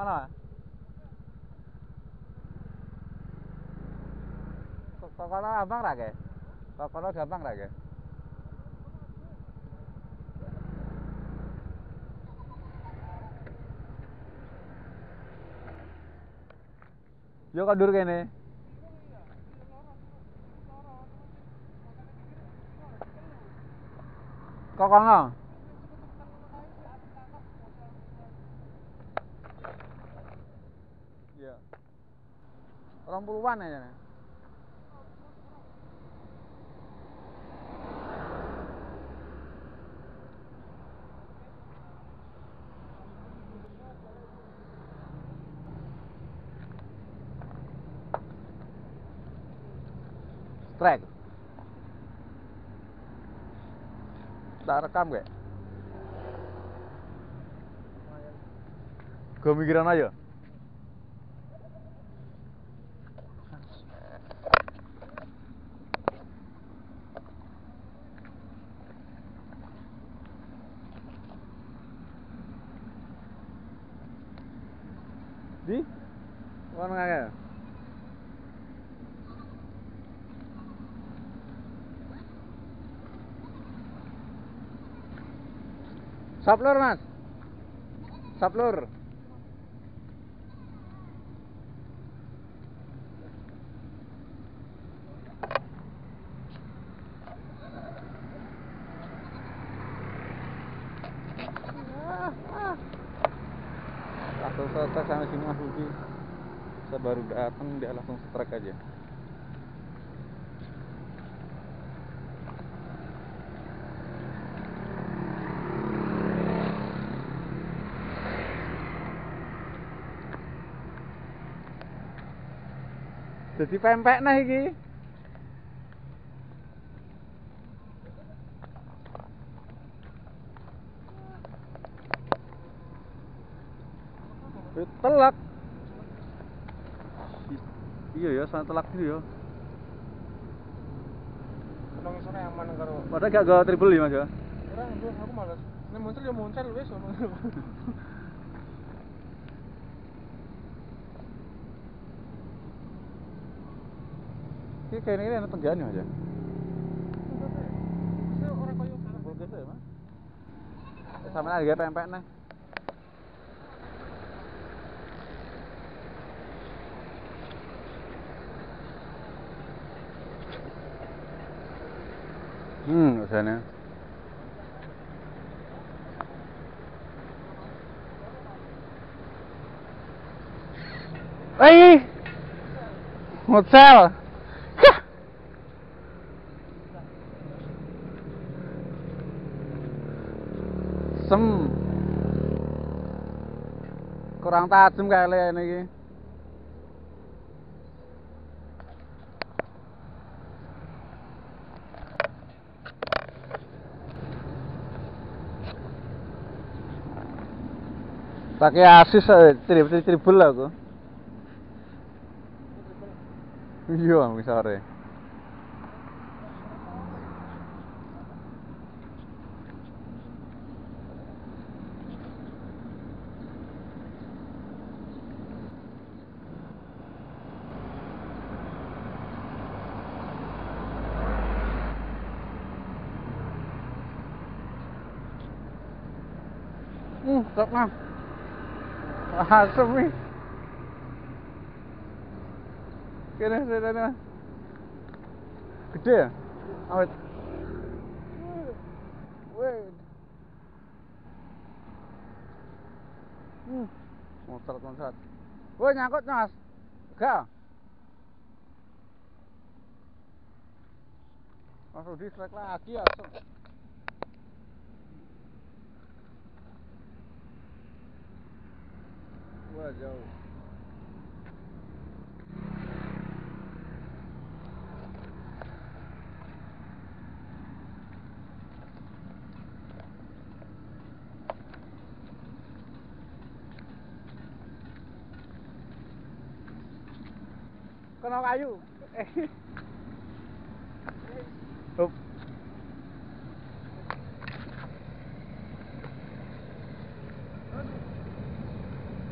Ah não, é. Kok kono lambang ra ge? Kok kono gampang ra ge? Yo kadur kene. Kok kono? Orang puluhan aja. nih. Strike. Tak rekam gak? Gue mikiran aja. Mana ngake? Saplur, Mas. Saplur. Setrek sama sini Mas Budi. Saya baru datang dia langsung setrek aja. Jadi pempek nah. Eh, Telak. Iya ya, sangat telak gitu ya. Nang aman karo. Padahal gak gak triple ya, Mas ya. Ora, aku males. Nek muncul ya muncul wis. Ini kayak ini enak tenggian ya, Mas ya. Eh, Sama harga pempek nah. Hmm, sana. Ay! Hotel. Sem. Kurang tajam kali ini iki. Pakai asis triple lah aku. Iya, misalnya. Hmm, sok nah. Asem nih. Kene sedana. Gede ya? Awet. Wait. Hmm. Muncrat muncrat. Woi nyangkut mas. Enggak. Langsung di strike lagi asem. trabalhar. Con nó ai?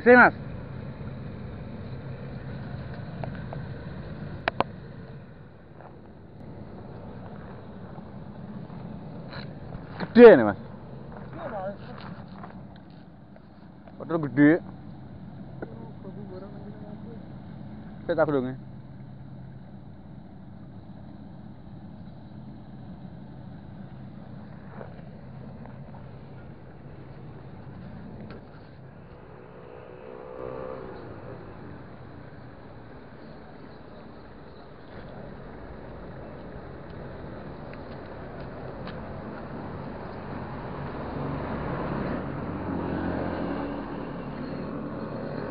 sih mas? Gede nih mas. Terus gede. Cetak dong ya.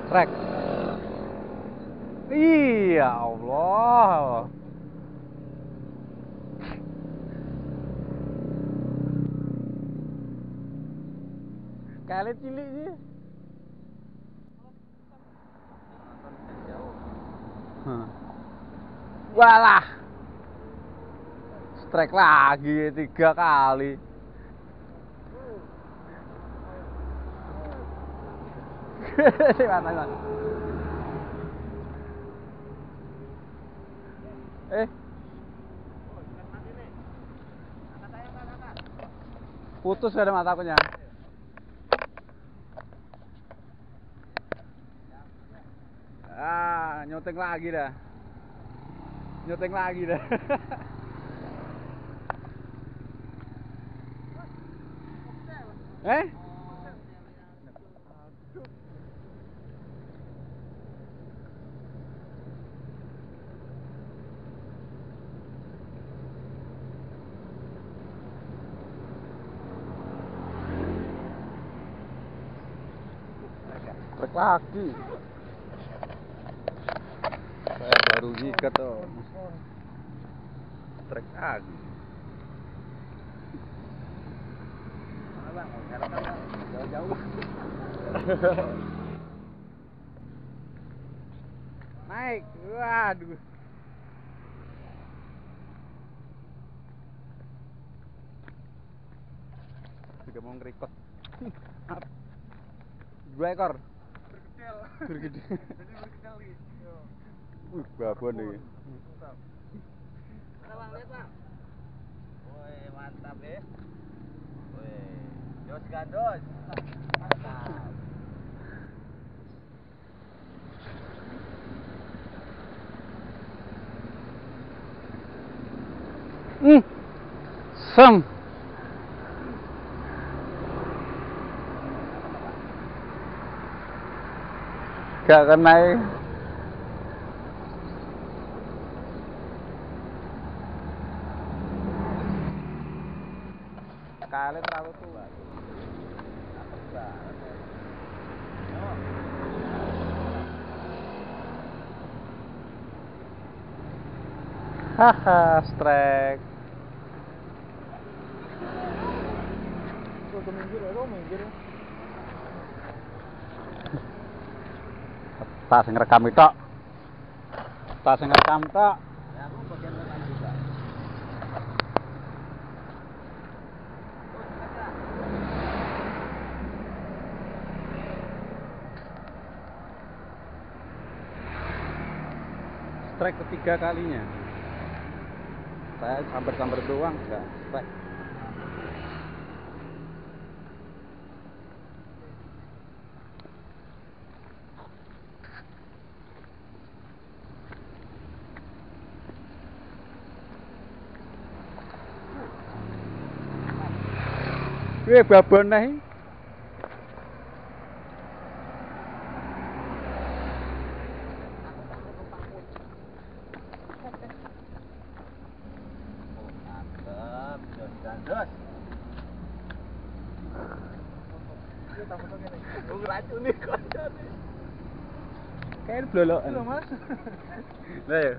Trek. Iya Allah. Kali cilik sih. Hah. Walah. Strike lagi tiga kali. Thế bạn này rồi. Ê. Putus ada mata akunya Ah, nyoteng lagi dah Nyoteng lagi dah ê. Lagi. Saya baru ikat tuh. Trek lagi. Jauh-jauh. Naik. Waduh. Juga mau ngerikot. Dua ekor. Bergedel. Bergede. Jadi bergedel lagi. Yo. Wih, babon nih. Mantap. Mana bang, lihat bang. Woi mantap ya. Woi, dos gandos. Mantap. Hmm. Sem. Gak kena. Kali terlalu tua. Haha, strike. Ke minggir ya, minggir. Itu. Tas ngerekam tok. Ya aku bagian lengan juga. Strike ketiga kalinya. Saya sambar-sambar doang, enggak strike. Wih, babon nih. Oh, mantap. Dos gandos. Dia takut lagi nih. Lu racun nih kocok nih. Kayak blolokan. Halo, Mas. Lah ya.